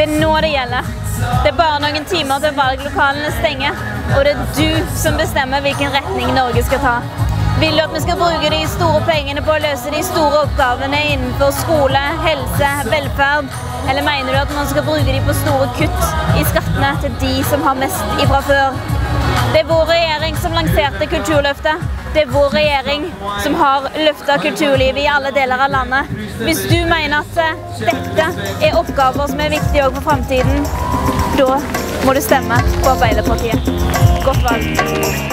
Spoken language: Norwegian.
Det er nå det gjelder. Det er bare noen timer til valglokalene stenger, og det er du som bestemmer hvilken retning Norge skal ta. Vil du at vi skal bruke de store pengene på å løse de store oppgavene innenfor skole, helse, velferd? Eller mener du at man skal bruke de på store kutt i skattene til de som har mest ifra før? Det er vår regjering som lanserte Kulturløftet. Det er vår regjering som har løfta kulturlivet i alle deler av landet. Hvis du mener at eh, dette er oppgaver som er viktige òg for framtiden, da må du stemme på Arbeiderpartiet. Godt valg.